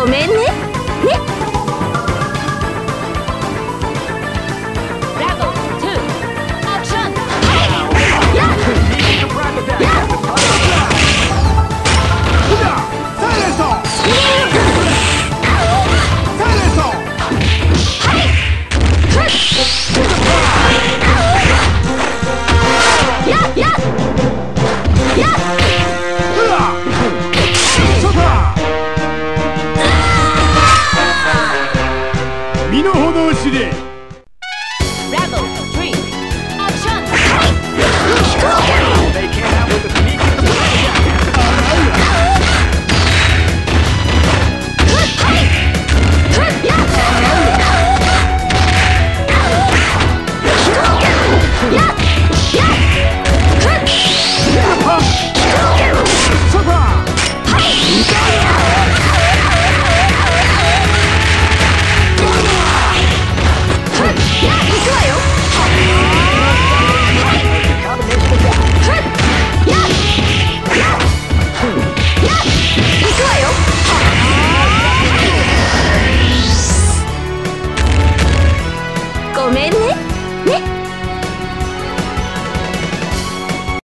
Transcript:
ごめんね。面白ごめんね。ね。